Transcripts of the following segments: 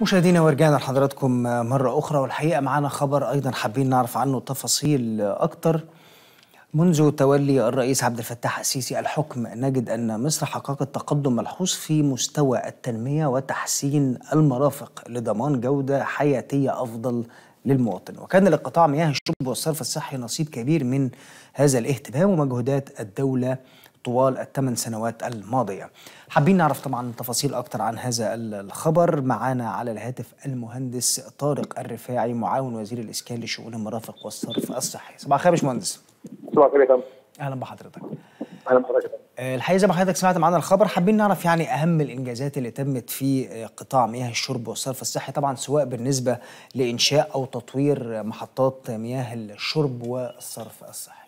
مشاهدينا ورجعنا لحضراتكم مرة أخرى والحقيقة معانا خبر أيضا حابين نعرف عنه تفاصيل أكتر. منذ تولي الرئيس عبد الفتاح السيسي الحكم نجد أن مصر حققت تقدم ملحوظ في مستوى التنمية وتحسين المرافق لضمان جودة حياتية أفضل للمواطن. وكان لقطاع مياه الشرب والصرف الصحي نصيب كبير من هذا الاهتمام ومجهودات الدولة طوال الثمان سنوات الماضية. حابين نعرف طبعا تفاصيل أكتر عن هذا الخبر. معانا على الهاتف المهندس طارق الرفاعي معاون وزير الإسكان لشؤون المرافق والصرف الصحي. صباح الخير يا باشمهندس. صباح الخير يا أهلا بحضرتك. أهلا بحضرتك آه، الحقيقة زي ما حضرتك سمعت معانا الخبر حابين نعرف يعني أهم الإنجازات اللي تمت في آه، قطاع مياه الشرب والصرف الصحي طبعا سواء بالنسبة لإنشاء أو تطوير محطات مياه الشرب والصرف الصحي.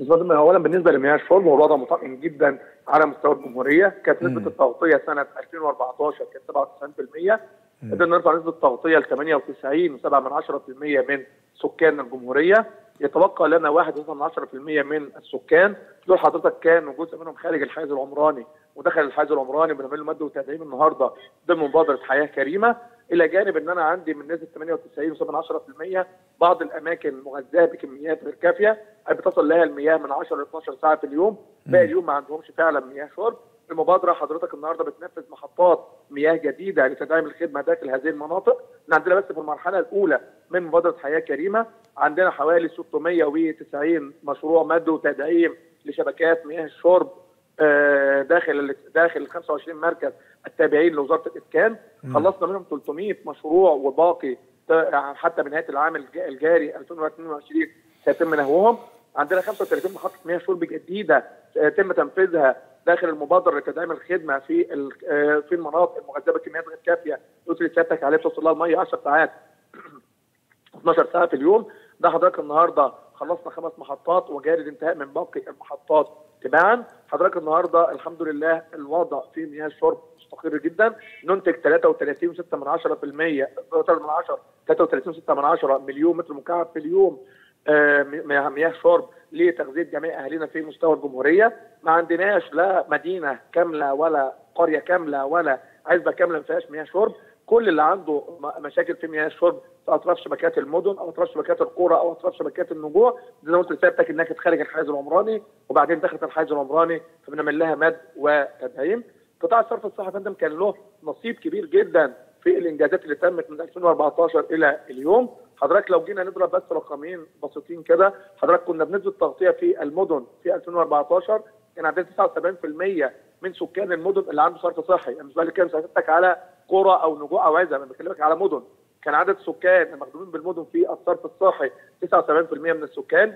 بالنسبة اولا بالنسبة لمياه الشرب هو الوضع مطمئن جدا على مستوى الجمهورية. كانت نسبة التغطية سنة 2014 كانت 97% قدرنا نرفع نسبة التغطية ل 98.7% من سكان الجمهورية. يتبقى لنا 1.8% من السكان. دول حضرتك كانوا جزء منهم خارج الحيز العمراني ودخل الحيز العمراني بنعمل له مد وتدعيم النهارده ضمن مبادرة حياة كريمة. إلى جانب إن أنا عندي من نسبه 98.7% بعض الأماكن مغذاة بكميات غير كافية. بتصل لها المياه من 10 ل 12 ساعة في اليوم. باقي اليوم ما عندهمش فعلا مياه شرب. المبادرة حضرتك النهارده بتنفذ محطات مياه جديدة لتدعيم الخدمة داخل هذه المناطق. إحنا عندنا بس في المرحلة الأولى من مبادرة حياة كريمة. عندنا حوالي 690 مشروع مد وتدعيم لشبكات مياه الشرب داخل ال- داخل ال 25 مركز التابعين لوزارة الاسكان خلصنا منهم 300 مشروع وباقي ت- حتى بنهاية العام الج- الجاري 2022 سيتم نهوهم. عندنا 35 محطه مياه شرب جديدة سيتم تنفيذها داخل المبادرة لتدعيم الخدمة في آه، في المناطق المغذبة بكميات غير كافية. قلت لسيادتك عليه توصل لها المية 10 ساعات. 12 ساعة في اليوم. ده حضرتك النهارده خلصنا خمس محطات وجاري الانتهاء من باقي المحطات. تباعا حضرتك النهارده الحمد لله الوضع في مياه الشرب مستقر جدا. ننتج 33.6 من 10% 3 من 10 33.6 من 10 مليون متر مكعب في اليوم آه، مياه شرب لتغذية جميع أهالينا في مستوى الجمهورية. ما عندناش لا مدينة كاملة ولا قرية كاملة ولا عزبة كاملة ما فيهاش مياه شرب. كل اللي عنده مشاكل في مياه الشرب في اطراف شبكات المدن أو اطراف شبكات القرى أو اطراف شبكات النجوع زي ما قلت لسيادتك انها كانت خارج الحيز العمراني وبعدين دخلت الحيز العمراني فبنعمل لها مد وتدعيم قطاع الصرف الصحي فندم كان له نصيب كبير جدا في الإنجازات اللي تمت من 2014 إلى اليوم. حضرتك لو جينا نضرب بس رقمين بسيطين كده حضرتك كنا بنسبه تغطية في المدن في 2014 كان عندنا 79% من سكان المدن اللي عنده صرف صحي. أنا مش بتكلم سيادتك على قرى أو نجوع أو عزب أنا بكلمك على مدن. كان عدد سكان المخدومين بالمدن في الصرف الصحي 79% من السكان.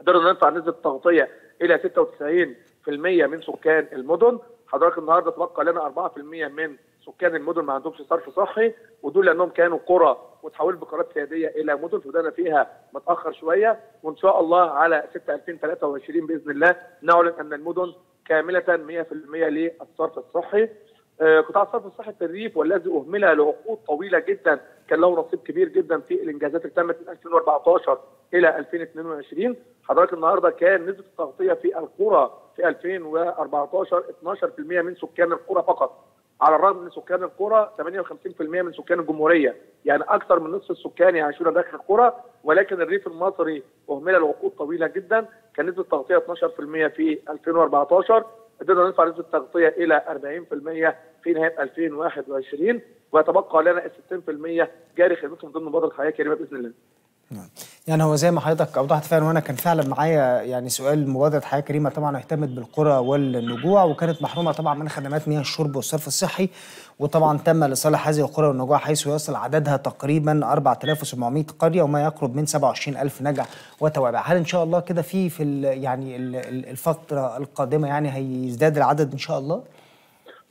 قدرنا نرفع نسبة التغطيه إلى 96% من سكان المدن. حضرتك النهارده تبقى لنا 4% من سكان المدن ما عندهمش صرف صحي ودول لأنهم كانوا قرى وتحولوا بقرارات سيادية إلى مدن فبدأنا فيها متأخر شوية. وإن شاء الله على 6 2023 بإذن الله نعلن أن المدن كاملة 100% للصرف الصحي. قطاع الصرف الصحي الريف والذي أهمل لعقود طويلة جدا كان له نصيب كبير جدا في الإنجازات اللي تمت من 2014 إلى 2022 حضرتك النهارده كان نسبة التغطية في القرى في 2014 12% من سكان القرى فقط. على الرغم من سكان القرى 58% من سكان الجمهورية. يعني أكثر من نصف السكان يعيشون داخل القرى ولكن الريف المصري أهمل لعقود طويلة جدا. كان نسبة التغطية 12% في 2014 قدرنا نرفع نسبة التغطيه إلى 40% في نهاية 2021 ويتبقى لنا 60% جاري خدمتهم ضمن مبادرة حياة كريمة بإذن الله. يعني هو زي ما حضرتك أوضحت فعلا وأنا كان فعلا معايا يعني سؤال مبادرة حياة كريمة طبعا اهتمت بالقرى والنجوع وكانت محرومة طبعا من خدمات مياه الشرب والصرف الصحي وطبعا تم لصالح هذه القرى والنجوع حيث يصل عددها تقريبا 4700 قرية وما يقرب من 27000 نجع وتوابع. هل إن شاء الله كده في في يعني ال- ال- الفترة القادمة يعني هيزداد العدد إن شاء الله؟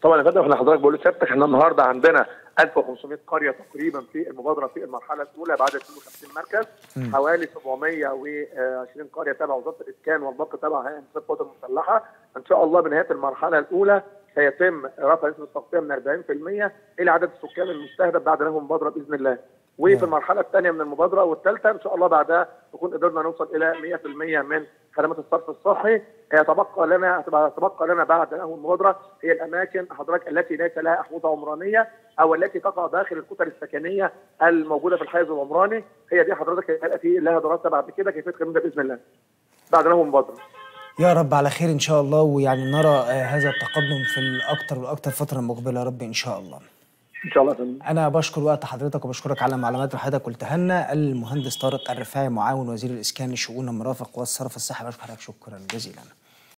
طبعا يا فندم إحنا حضرتك بقول لسيادتك إحنا النهارده عندنا 1500 قرية تقريبا في المبادرة في المرحلة الأولى بعد 52 مركز حوالي 720 قرية تبع وزارة الإسكان والباقي تبع هيئة القوات المسلحة. إن شاء الله بنهاية المرحلة الأولى سيتم رفع نسبه التغطيه من 40% إلى عدد السكان المستهدف بعد نهو المبادرة بإذن الله. وفي المرحلة الثانية من المبادرة والثالثة إن شاء الله بعدها نكون قدرنا نوصل إلى 100% من خدمات الصرف الصحي. يتبقى لنا يتبقى لنا بعد اول مبادره هي الأماكن حضرتك التي ليس لها احوزه عمرانية أو التي تقع داخل الكتل السكنية الموجودة في الحيز العمراني. هي دي حضرتك هيبقى في لها دراسه بعد كده. كيفية خدمه بإذن الله. بعد اول مبادره يا رب على خير إن شاء الله. ويعني نرى آه، هذا التقدم في الأكثر والأكثر فترة مقبلة يا رب إن شاء الله. إن شاء الله أنا بشكر وقت حضرتك وبشكرك على المعلومات اللي حضرتك قلتها لنا. المهندس طارق الرفاعي معاون وزير الإسكان لشؤون المرافق والصرف الصحي بشكر حضرتك شكرا جزيلا.